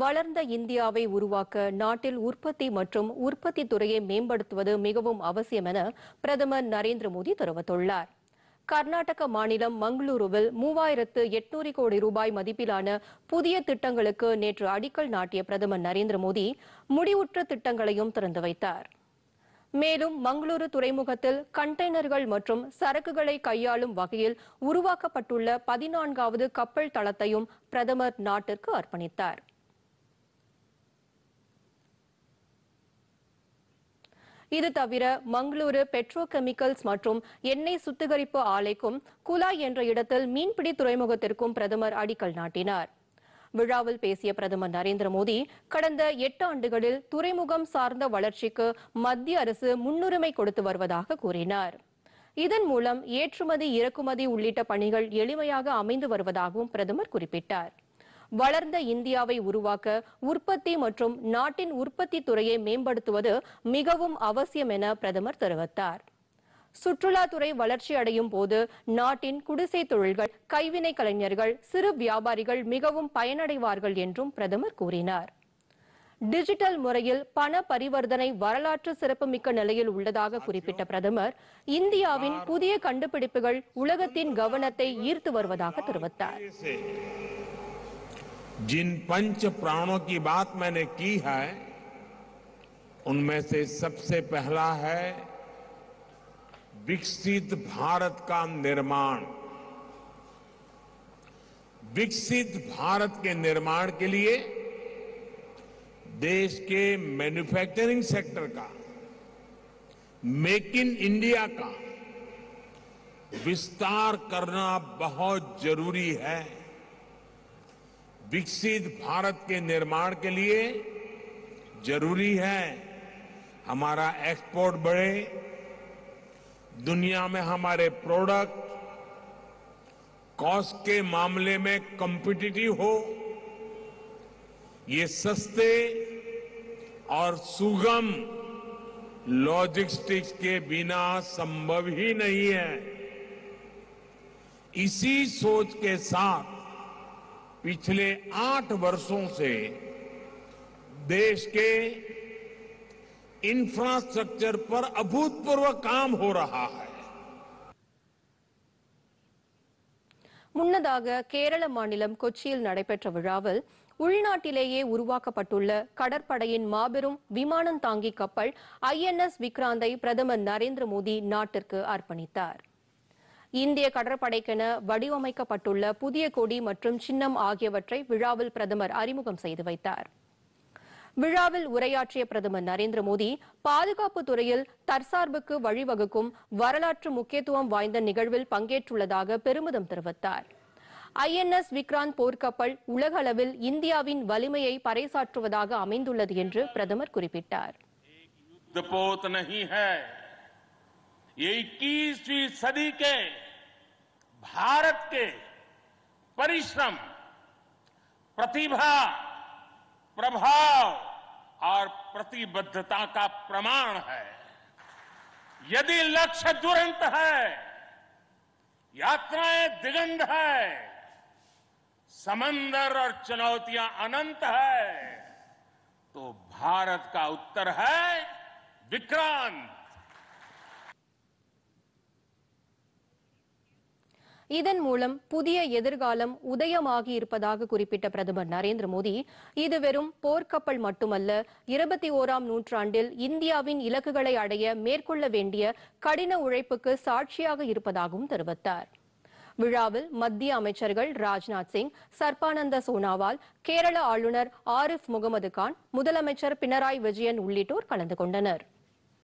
வளர்ந்த இந்தியாவை உருவாக்க நாட்டில் உற்பத்தி மற்றும் உற்பத்தி துறையை மேம்படுத்துவது மிகவும் அவசியம் என பிரதமர் நரேந்திர மோடி தெரிவித்துள்ளார். கர்நாடக மாநிலம் மங்களூருவில் மூவாயிரத்து எட்நூறு கோடி ரூபாய் மதிப்பிலான புதிய திட்டங்களுக்கு நேற்று அடிக்கல் நாட்டிய பிரதமர் நரேந்திர மோடி முடிவுற்ற திட்டங்களையும் திறந்து வைத்தார். மேலும் மங்களூரு துறைமுகத்தில் கண்டெய்னர்கள் மற்றும் சரக்குகளை கையாளும் வகையில் உருவாக்கப்பட்டுள்ள பதினான்காவது கப்பல் தளத்தையும் பிரதமர் நாட்டிற்கு அர்ப்பணித்தார். இது தவிர மங்களூரு பெட்ரோ கெமிக்கல்ஸ் மற்றும் எண்ணெய் சுத்திகரிப்பு ஆலைக்கும் குலாய் என்ற இடத்தில் மீன்பிடி துறைமுகத்திற்கும் பிரதமர் அடிக்கல் நாட்டினார். விழாவில் பேசிய பிரதமர் நரேந்திர மோடி கடந்த எட்டு ஆண்டுகளில் துறைமுகம் சார்ந்த வளர்ச்சிக்கு மத்திய அரசு முன்னுரிமை கொடுத்து வருவதாக கூறினார். இதன் மூலம் ஏற்றுமதி இறக்குமதி உள்ளிட்ட பணிகள் எளிமையாக அமைந்து வருவதாகவும் பிரதமர் குறிப்பிட்டார். வளர்ந்த இந்தியாவை உருவாக்க உற்பத்தி மற்றும் நாட்டின் உற்பத்தி துறையை மேம்படுத்துவது மிகவும் அவசியம் என பிரதமர் தெரிவித்தார். சுற்றுலாத்துறை வளர்ச்சி அடையும் போது நாட்டின் குடிசை தொழில்கள் கைவினை கலைஞர்கள் சிறு வியாபாரிகள் மிகவும் பயனடைவார்கள் என்றும் பிரதமர் கூறினார். டிஜிட்டல் முறையில் பண பரிவர்த்தனை வரலாற்று சிறப்புமிக்க நிலையில் உள்ளதாக குறிப்பிட்ட பிரதமர் இந்தியாவின் புதிய கண்டுபிடிப்புகள் உலகத்தின் கவனத்தை ஈர்த்து வருவதாக தெரிவித்தார். जिन पंच प्राणों की बात मैंने की है, उनमें से सबसे पहला है विकसित भारत का निर्माण। विकसित भारत के निर्माण के लिए देश के मैन्युफैक्चरिंग सेक्टर का मेक इन इंडिया का विस्तार करना बहुत ज़रूरी है। विकसित भारत के निर्माण के लिए ज़रूरी है हमारा एक्सपोर्ट बढ़े, दुनिया में हमारे प्रोडक्ट कॉस्ट के मामले में कॉम्पिटिटिव हो, ये सस्ते और सुगम लॉजिस्टिक्स के बिना संभव ही नहीं है। इसी सोच के साथ पिछले आठ वर्षों से देश के इंफ्रास्ट्रक्चर पर अभूतपूर्व काम हो रहा है முன்னதாக கேரள மாநிலம் கொச்சியில் நடைபெற்ற விழாவில் உள்நாட்டிலேயே உருவாக்கப்பட்டுள்ள கடற்படையின் மாபெரும் விமானம் தாங்கி கப்பல் ஐஎன்எஸ் விக்ராந்தை பிரதமர் நரேந்திர மோடி நாட்டிற்கு அர்ப்பணித்தார் இந்திய கடற்படைக்கென வடிவமைக்கப்பட்டுள்ள புதிய கொடி மற்றும் சின்னம் ஆகியவற்றை விழாவில் பிரதமர் அறிமுகம் செய்து வைத்தார் விழாவில் உரையாற்றிய பிரதமர் நரேந்திர மோடி பாதுகாப்பு துறையில் தற்சார்புக்கு வழிவகுக்கும் வரலாற்று முக்கியத்துவம் வாய்ந்த நிகழ்வில் பங்கேற்றுள்ளதாக பெருமிதம் தெரிவித்தார் ஐஎன்எஸ் விக்ராந்த் போர்க்கப்பல் உலக அளவில் இந்தியாவின் வலிமையை பறைசாற்றுவதாக அமைந்துள்ளது என்று பிரதமர் குறிப்பிட்டார் युद्धपोत नहीं है ये 21वीं सदी के भारत के परिश्रम, प्रतिभा, प्रभाव और प्रतिबद्धता का प्रमाण है। यदि लक्ष्य दुरंत है, यात्राएँ दिगंध है, समंदर और चुनौतियाँ अनंत है तो भारत का उत्तर है विक्रांत। இதன் மூலம் புதிய எதிர்காலம் உதயமாகி இருப்பதாக குறிப்பிட்ட பிரதமர் நரேந்திர மோடி இது வெறும் போர்க்கப்பல் மட்டுமல்ல இருபத்தி ஓராம் நூற்றாண்டில் இந்தியாவின் இலக்குகளை அடைய மேற்கொள்ள வேண்டிய கடின உழைப்புக்கு சாட்சியாக இருப்பதாகவும் தெரிவித்தார். விழாவில் மத்திய அமைச்சர்கள் ராஜ்நாத் சிங் சர்பானந்த சோனாவால் கேரள ஆளுநர் ஆரிஃப் முகமது கான் முதலமைச்சர் பினராயி விஜயன் உள்ளிட்டோர் கலந்து கொண்டனர்.